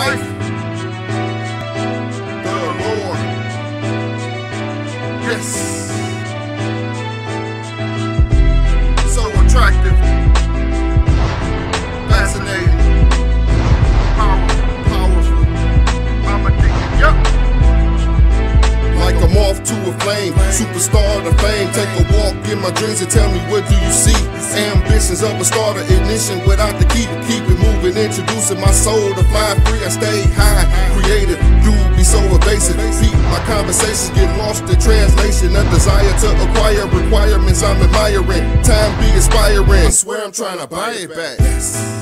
The Allure. Yes. So attractive. Fascinating. Powerful. Powerful. I'm addicted. Yep. Like I'm off to a flame. Superstar to fame. Take a walk in my dreams and tell me what do you see. Ambitions of a starter, ignition without the key. to Keep it moving, introducing my soul to fly free. I stay high, creative. You be so evasive. Beat my conversations get lost in translation. A desire to acquire requirements I'm admiring. Time be inspiring. I swear I'm trying to buy it back.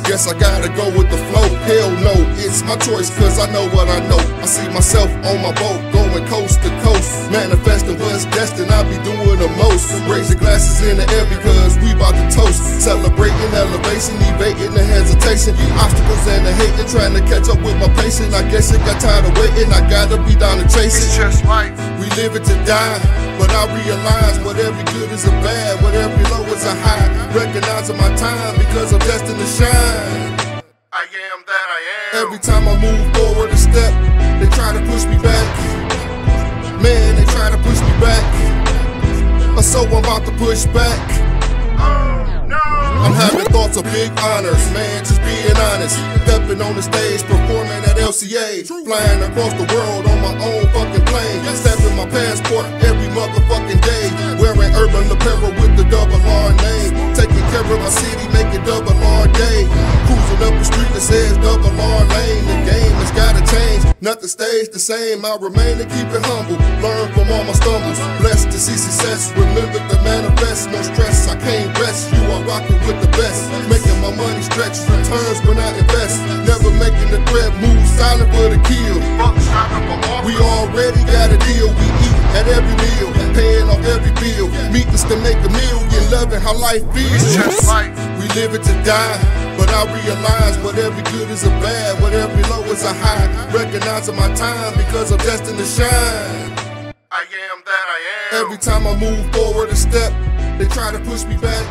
Guess I gotta go with the flow. Hell no, it's my choice, cause I know what I know. I see myself on my boat, going coast to coast. Manifesting what's destined, I be doing the most. Raise your glasses in the air because we about to toast. Celebrating elevation, evading the hesitation. Obstacles and the hating, trying to catch up with my patience. I guess it got tired of waiting, I gotta be down to chase it. It's just life. We live it to die, but I realize what every good is a bad, what every low is a high. Recognizing my time because I'm destined to shine. I am that I am. Every time I move forward a step, they try to push me back. Man, they try to push me back. So I'm about to push back. I'm having thoughts of big honors, man, just being honest. Stepping on the stage, performing at LCA. Flying across the world on my own fucking plane. Stamping my passport every motherfucking day. Wearing nothing stays the same. I remain and keep it humble. Learn from all my stumbles. Blessed to see success, remember to manifest. No stress, I can't rest. You are rocking with the best. Making my money stretch, returns when I invest. Never making the threat move, silent for the kill. Fuck shopping for more. We already got a deal. We eat at every meal, paying off every bill. Meet us to make a million, loving how life just feels. life. We live it to die, but I realize what every good is a bad, what every low is a high. Recognizing my time because I'm destined to shine. I am that I am. Every time I move forward a step, they try to push me back.